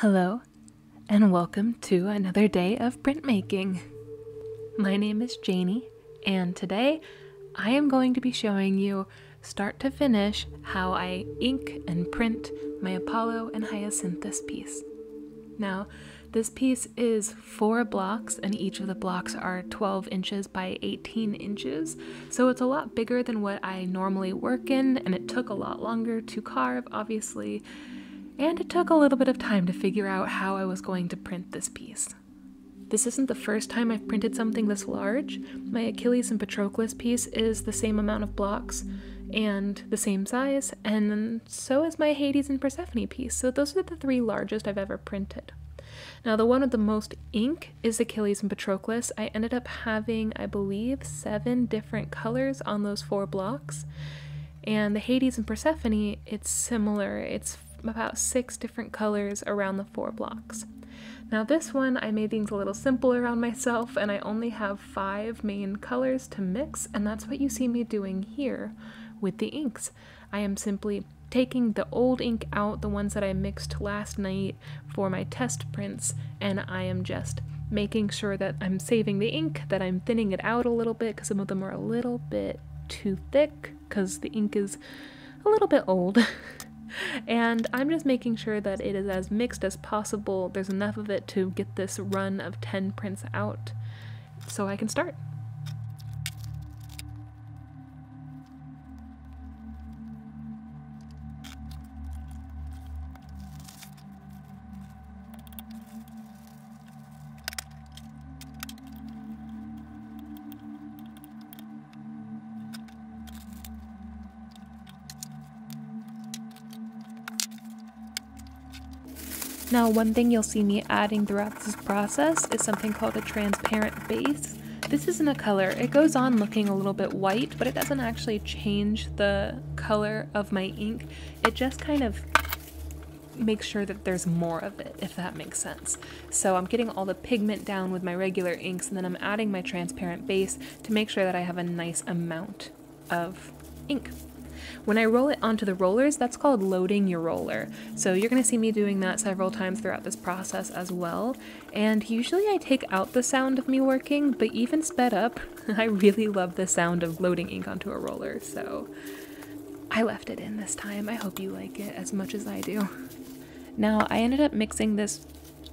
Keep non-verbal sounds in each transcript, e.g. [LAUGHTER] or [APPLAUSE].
Hello, and welcome to another day of printmaking. My name is Janey, and today I am going to be showing you start to finish how I ink and print my Apollo and Hyacinthus piece. Now, this piece is four blocks, and each of the blocks are 12 inches by 18 inches, so it's a lot bigger than what I normally work in, and it took a lot longer to carve, obviously, and it took a little bit of time to figure out how I was going to print this piece. This isn't the first time I've printed something this large. My Achilles and Patroclus piece is the same amount of blocks and the same size, and so is my Hades and Persephone piece, so those are the three largest I've ever printed. Now, the one with the most ink is Achilles and Patroclus. I ended up having, I believe, seven different colors on those four blocks. And the Hades and Persephone, it's similar. It's about six different colors around the four blocks. Now, this one, I made things a little simpler on myself, and I only have five main colors to mix, and that's what you see me doing here with the inks. I am simply taking the old ink out, the ones that I mixed last night for my test prints, and I am just making sure that I'm saving the ink, that I'm thinning it out a little bit because some of them are a little bit too thick because the ink is a little bit old. [LAUGHS] and I'm just making sure that it is as mixed as possible. There's enough of it to get this run of 10 prints out so I can start. Now, one thing you'll see me adding throughout this process is something called a transparent base. This isn't a color. It goes on looking a little bit white, but it doesn't actually change the color of my ink. It just kind of makes sure that there's more of it, if that makes sense. So I'm getting all the pigment down with my regular inks, and then I'm adding my transparent base to make sure that I have a nice amount of ink. When I roll it onto the rollers, that's called loading your roller. So you're going to see me doing that several times throughout this process as well. And usually I take out the sound of me working, but even sped up, [LAUGHS] I really love the sound of loading ink onto a roller. So I left it in this time. I hope you like it as much as I do. Now, I ended up mixing this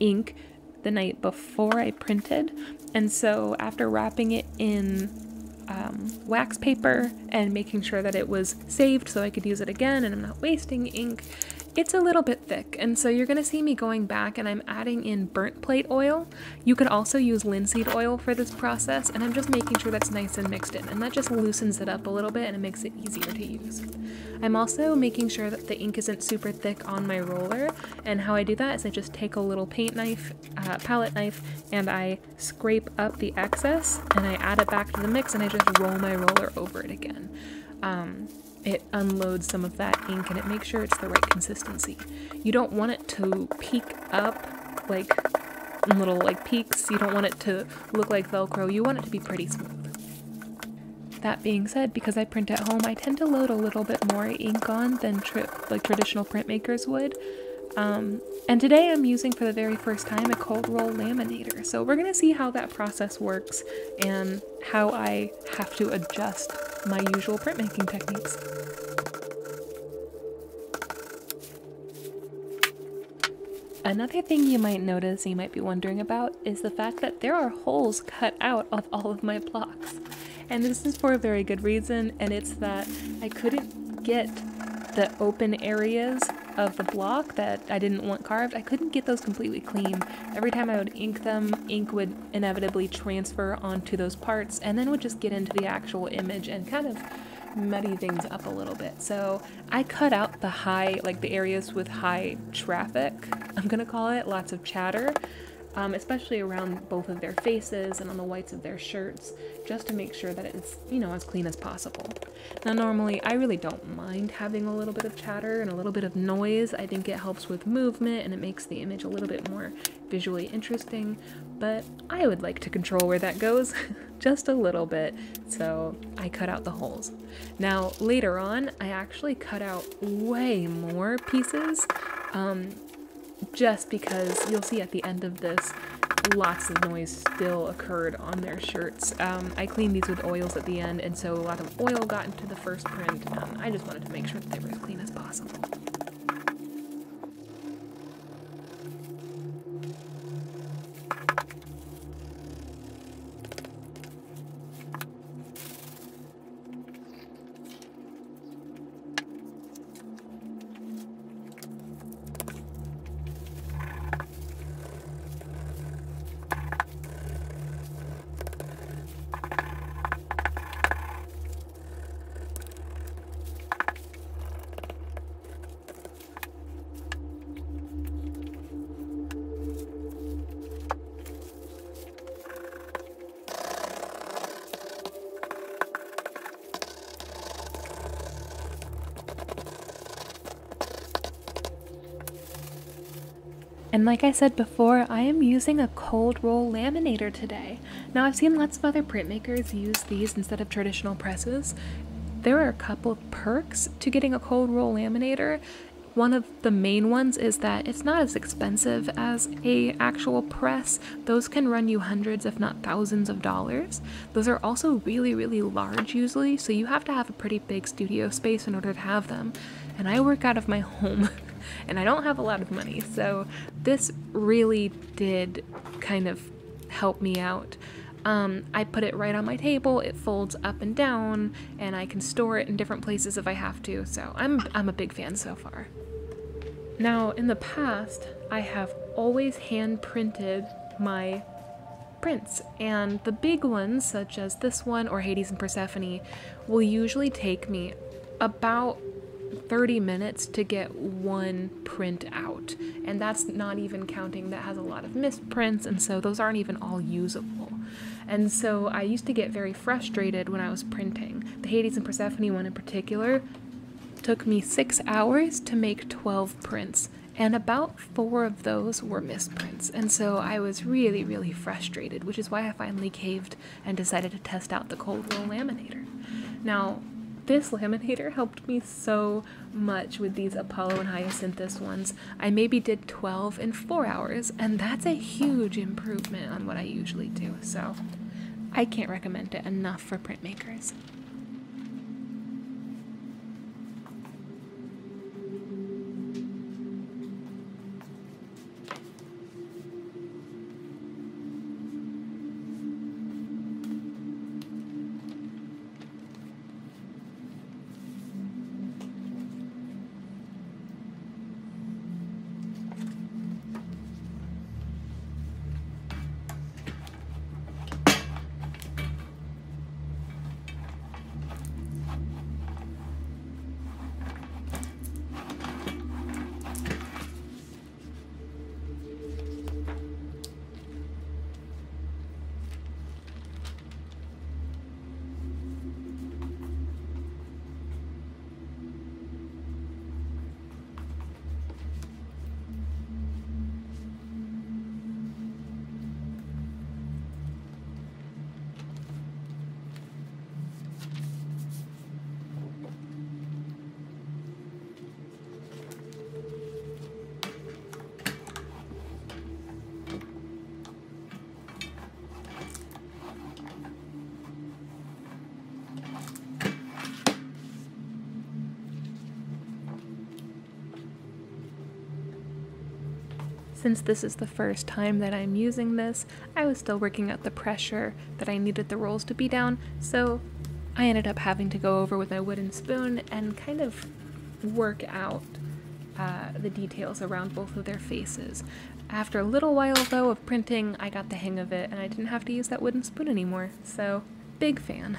ink the night before I printed, and so after wrapping it in um, wax paper and making sure that it was saved so I could use it again and I'm not wasting ink. It's a little bit thick, and so you're gonna see me going back and I'm adding in burnt plate oil. You could also use linseed oil for this process, and I'm just making sure that's nice and mixed in, and that just loosens it up a little bit and it makes it easier to use. I'm also making sure that the ink isn't super thick on my roller, and how I do that is I just take a little paint knife, uh, palette knife, and I scrape up the excess, and I add it back to the mix, and I just roll my roller over it again. Um, it unloads some of that ink and it makes sure it's the right consistency. You don't want it to peak up like little like peaks. You don't want it to look like Velcro. You want it to be pretty smooth. That being said, because I print at home, I tend to load a little bit more ink on than like traditional printmakers would. Um, and today I'm using for the very first time a cold roll laminator. So we're gonna see how that process works and how I have to adjust my usual printmaking techniques. Another thing you might notice, you might be wondering about, is the fact that there are holes cut out of all of my blocks. And this is for a very good reason, and it's that I couldn't get the open areas of the block that I didn't want carved, I couldn't get those completely clean. Every time I would ink them, ink would inevitably transfer onto those parts and then would just get into the actual image and kind of muddy things up a little bit. So I cut out the high, like the areas with high traffic, I'm gonna call it, lots of chatter, um, especially around both of their faces and on the whites of their shirts, just to make sure that it's, you know, as clean as possible. Now, normally, I really don't mind having a little bit of chatter and a little bit of noise. I think it helps with movement and it makes the image a little bit more visually interesting, but I would like to control where that goes [LAUGHS] just a little bit, so I cut out the holes. Now, later on, I actually cut out way more pieces. Um, just because you'll see at the end of this, lots of noise still occurred on their shirts. Um, I cleaned these with oils at the end, and so a lot of oil got into the first print. Um, I just wanted to make sure that they were as clean as possible. And like I said before, I am using a cold roll laminator today. Now I've seen lots of other printmakers use these instead of traditional presses. There are a couple of perks to getting a cold roll laminator. One of the main ones is that it's not as expensive as a actual press. Those can run you hundreds if not thousands of dollars. Those are also really really large usually, so you have to have a pretty big studio space in order to have them. And I work out of my [LAUGHS] home. And I don't have a lot of money, so this really did kind of help me out. Um, I put it right on my table, it folds up and down, and I can store it in different places if I have to, so I'm, I'm a big fan so far. Now, in the past, I have always hand printed my prints, and the big ones, such as this one or Hades and Persephone, will usually take me about 30 minutes to get one print out. And that's not even counting that has a lot of misprints, and so those aren't even all usable. And so I used to get very frustrated when I was printing. The Hades and Persephone one in particular took me six hours to make 12 prints, and about four of those were misprints. And so I was really, really frustrated, which is why I finally caved and decided to test out the cold roll laminator. Now, this laminator helped me so much with these Apollo and Hyacinthus ones. I maybe did 12 in 4 hours, and that's a huge improvement on what I usually do, so I can't recommend it enough for printmakers. Since this is the first time that I'm using this, I was still working out the pressure that I needed the rolls to be down, so I ended up having to go over with my wooden spoon and kind of work out uh, the details around both of their faces. After a little while though of printing, I got the hang of it and I didn't have to use that wooden spoon anymore, so big fan.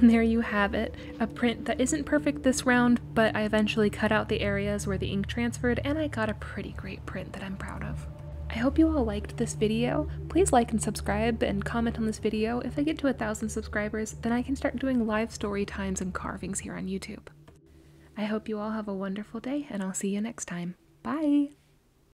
And there you have it, a print that isn't perfect this round, but I eventually cut out the areas where the ink transferred and I got a pretty great print that I'm proud of. I hope you all liked this video. Please like and subscribe and comment on this video. If I get to a thousand subscribers, then I can start doing live story times and carvings here on YouTube. I hope you all have a wonderful day and I'll see you next time. Bye!